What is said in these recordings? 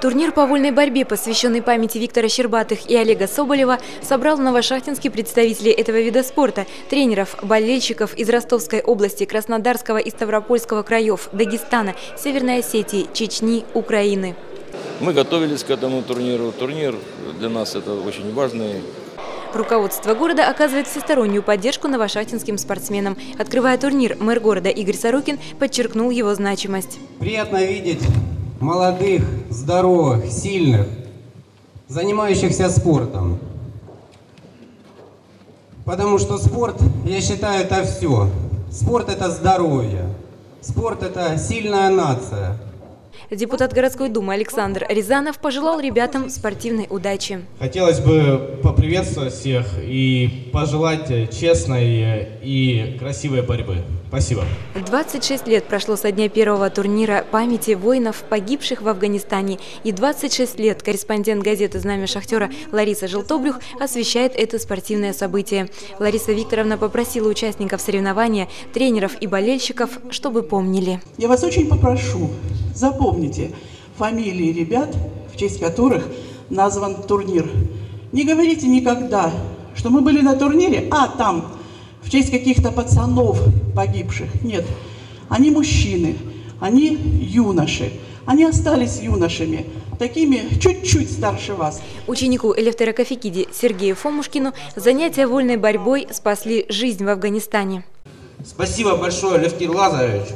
Турнир по вольной борьбе, посвященный памяти Виктора Щербатых и Олега Соболева, собрал в Новошахтинске представителей этого вида спорта, тренеров, болельщиков из Ростовской области, Краснодарского и Ставропольского краев, Дагестана, Северной Осетии, Чечни, Украины. Мы готовились к этому турниру. Турнир для нас это очень важный. Руководство города оказывает всестороннюю поддержку новошахтинским спортсменам. Открывая турнир, мэр города Игорь Сорокин подчеркнул его значимость. Приятно видеть молодых, здоровых, сильных, занимающихся спортом. Потому что спорт, я считаю, это все. Спорт – это здоровье. Спорт – это сильная нация. Депутат городской думы Александр Рязанов пожелал ребятам спортивной удачи. Хотелось бы поприветствовать всех и пожелать честной и красивой борьбы. Спасибо. 26 лет прошло со дня первого турнира памяти воинов, погибших в Афганистане. И 26 лет корреспондент газеты «Знамя Шахтера» Лариса Желтобрюх освещает это спортивное событие. Лариса Викторовна попросила участников соревнования, тренеров и болельщиков, чтобы помнили. Я вас очень попрошу, запомните фамилии ребят, в честь которых назван турнир. Не говорите никогда, что мы были на турнире, а там в честь каких-то пацанов погибших. Нет, они мужчины, они юноши. Они остались юношами, такими чуть-чуть старше вас. Ученику Элефтера Кофекиди Сергею Фомушкину занятия вольной борьбой спасли жизнь в Афганистане. Спасибо большое, Левтир Лазаревич,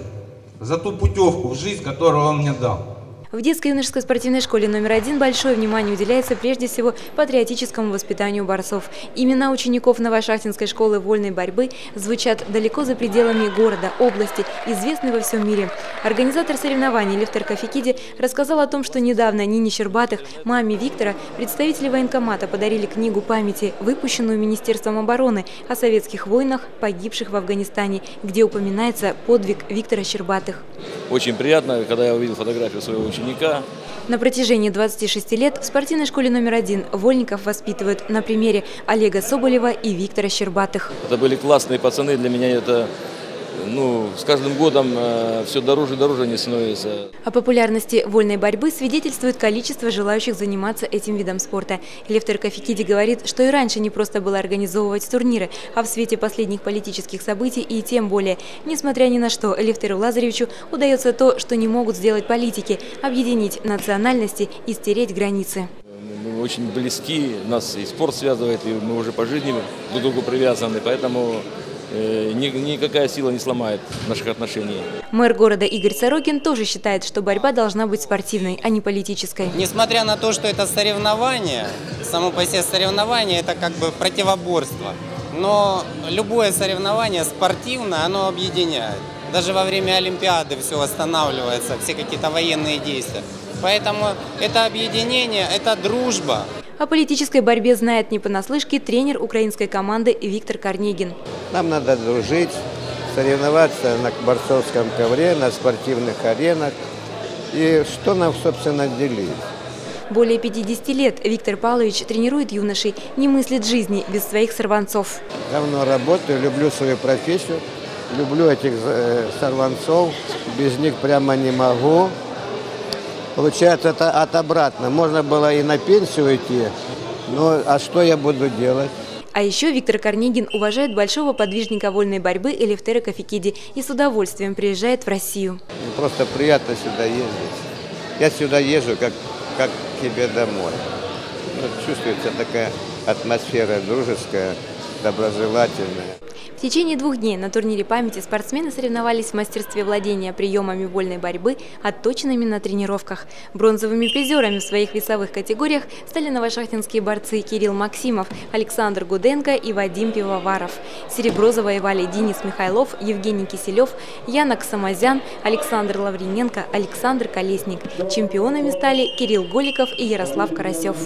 за ту путевку в жизнь, которую он мне дал. В детской юношеской спортивной школе номер один большое внимание уделяется прежде всего патриотическому воспитанию борцов. Имена учеников Новошахтинской школы вольной борьбы звучат далеко за пределами города, области, известны во всем мире. Организатор соревнований Левтер Кофекиди рассказал о том, что недавно Нине Щербатых, маме Виктора, представители военкомата подарили книгу памяти, выпущенную Министерством обороны о советских войнах, погибших в Афганистане, где упоминается подвиг Виктора Щербатых. Очень приятно, когда я увидел фотографию своего ученика ученика. На протяжении 26 лет в спортивной школе номер один вольников воспитывают на примере Олега Соболева и Виктора Щербатых. Это были классные пацаны, для меня это ну, с каждым годом э, все дороже и дороже они становятся. О популярности вольной борьбы свидетельствует количество желающих заниматься этим видом спорта. Левтер Кофикиди говорит, что и раньше не просто было организовывать турниры, а в свете последних политических событий и тем более. Несмотря ни на что, Левтеру Лазаревичу удается то, что не могут сделать политики – объединить национальности и стереть границы. Мы очень близки, нас и спорт связывает, и мы уже по жизни друг к другу привязаны, поэтому никакая сила не сломает наших отношений. Мэр города Игорь Сорокин тоже считает, что борьба должна быть спортивной, а не политической. Несмотря на то, что это соревнование, само по себе соревнование – это как бы противоборство. Но любое соревнование спортивное, оно объединяет. Даже во время Олимпиады все останавливается, все какие-то военные действия. Поэтому это объединение, это дружба. О политической борьбе знает не понаслышке тренер украинской команды Виктор Корнегин. Нам надо дружить, соревноваться на борцовском ковре, на спортивных аренах. И что нам, собственно, делить? Более 50 лет Виктор Павлович тренирует юношей, не мыслит жизни без своих сорванцов. Давно работаю, люблю свою профессию, люблю этих э, сорванцов, без них прямо не могу. Получается, это от обратно. Можно было и на пенсию идти, но а что я буду делать? А еще Виктор Корнигин уважает большого подвижника вольной борьбы Элифтера Кофикиди и с удовольствием приезжает в Россию. Просто приятно сюда ездить. Я сюда езжу как, как к себе домой. Ну, чувствуется такая атмосфера дружеская, доброжелательная. В течение двух дней на турнире памяти спортсмены соревновались в мастерстве владения приемами вольной борьбы, отточенными на тренировках. Бронзовыми призерами в своих весовых категориях стали новошахтинские борцы Кирилл Максимов, Александр Гуденко и Вадим Пивоваров. Серебро завоевали Денис Михайлов, Евгений Киселев, Янок Самозян, Александр Лавриненко, Александр Колесник. Чемпионами стали Кирилл Голиков и Ярослав Карасев.